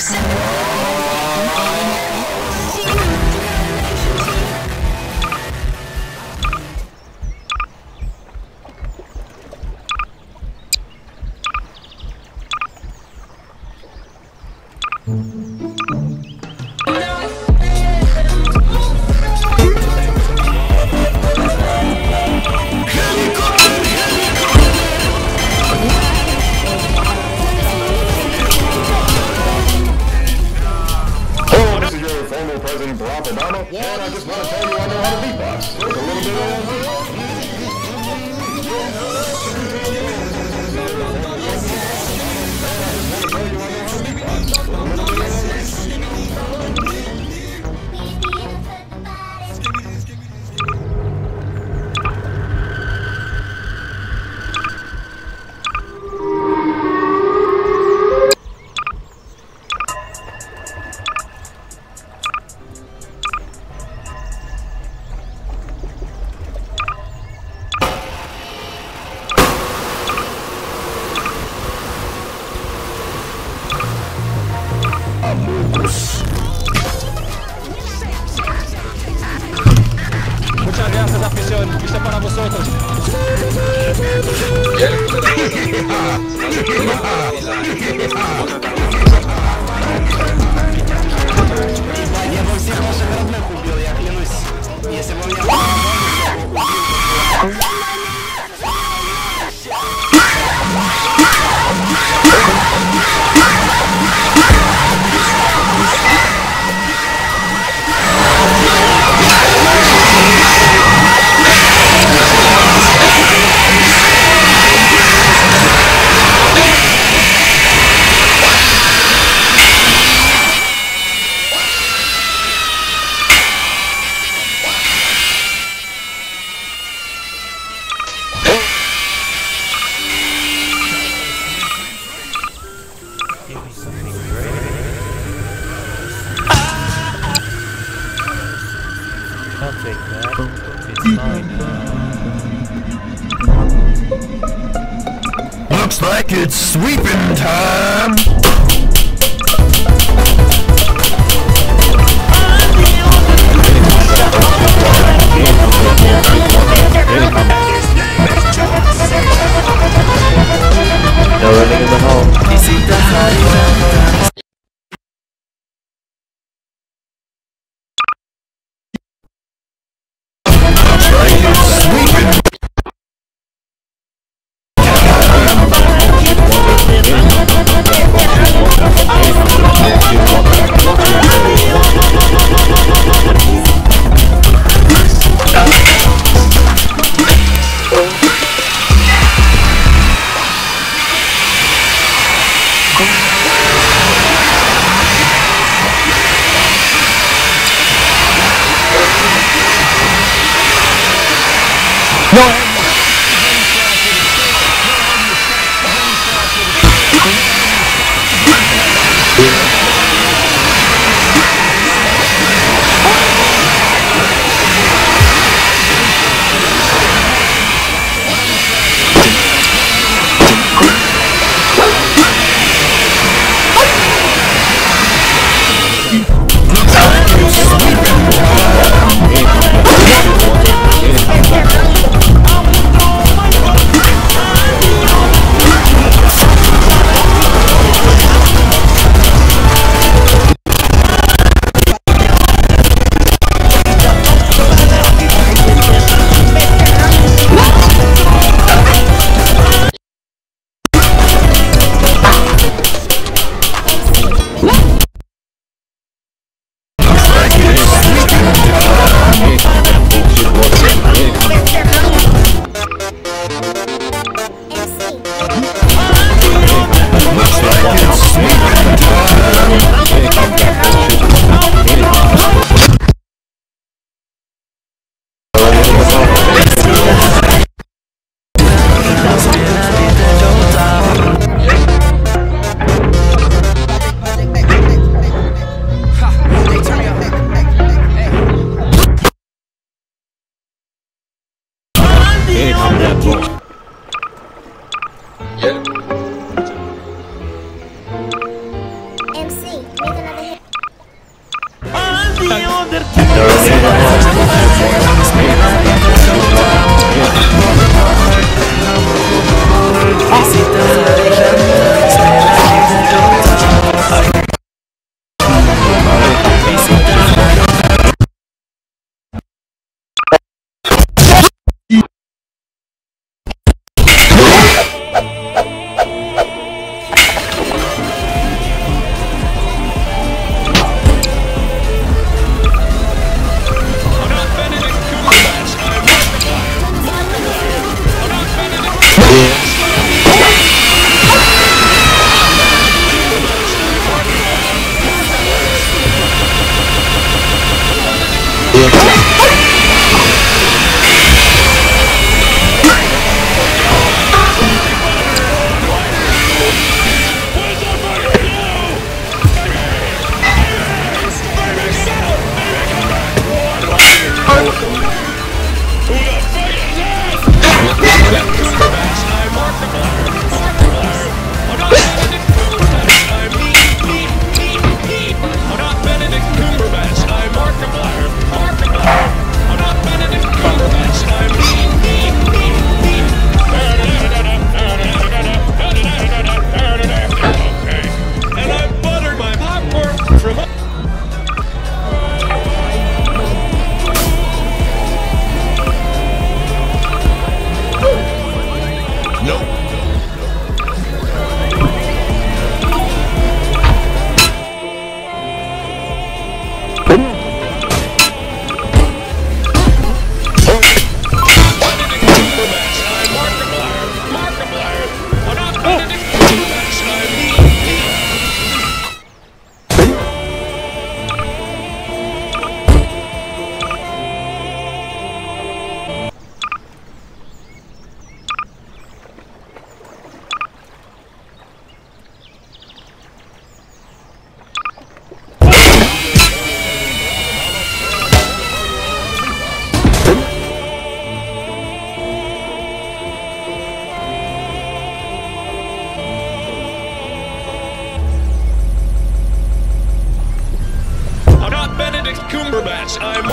dreams? Magagawa nila. Magagawa I'm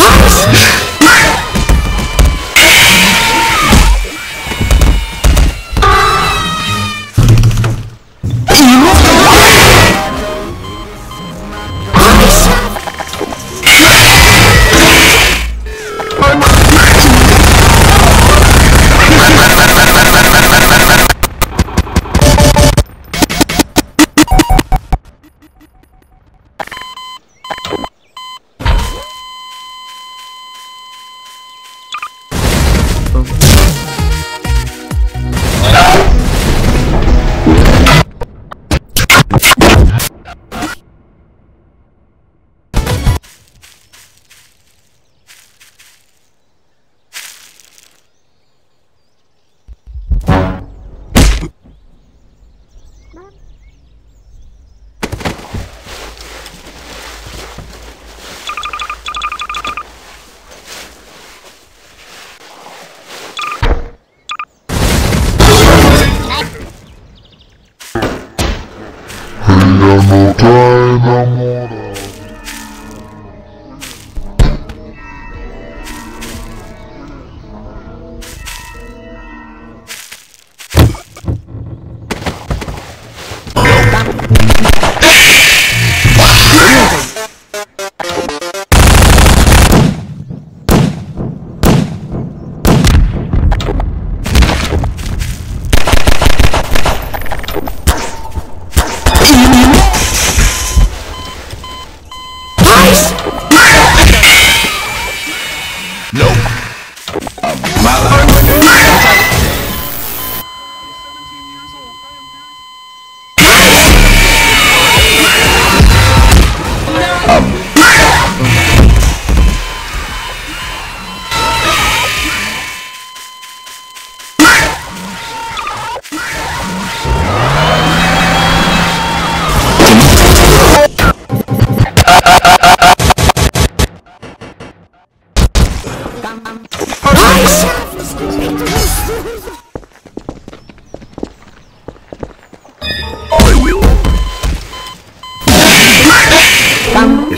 Ah!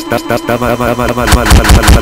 estás, estás, estás, mal, mal, mal, mal, mal, mal, mal,